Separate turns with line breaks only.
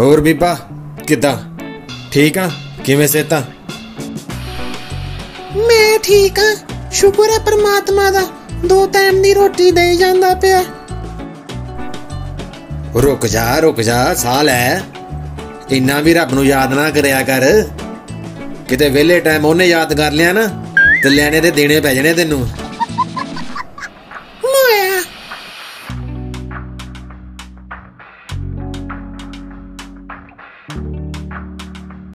ਹੋਰ ਬੀਬਾ ਕਿੱਦਾਂ? ਠੀਕ ਆ? ਕਿਵੇਂ ਸੇਤਾ
ਮੈਂ ਠੀਕ ਆ। ਸ਼ੁਕਰ ਹੈ ਪ੍ਰਮਾਤਮਾ ਦਾ। ਦੋ ਟਾਈਮ ਦੀ ਰੋਟੀ ਦੇ ਜਾਂਦਾ ਪਿਆ।
ਰੁਕ ਜਾ ਰੁਕ ਜਾ ਸਾਹ ਲੈ। ਇੰਨਾ ਵੀ ਰੱਬ ਨੂੰ ਯਾਦ ਨਾ ਕਰਿਆ ਕਰ। ਕਿਤੇ ਵਿਹਲੇ ਟਾਈਮ ਉਹਨੇ ਯਾਦ ਕਰ ਲਿਆ ਨਾ ਤੇ ਲੈਣੇ ਤੇ ਦੇਣੇ ਪੈ ਜਾਣੇ ਤੈਨੂੰ।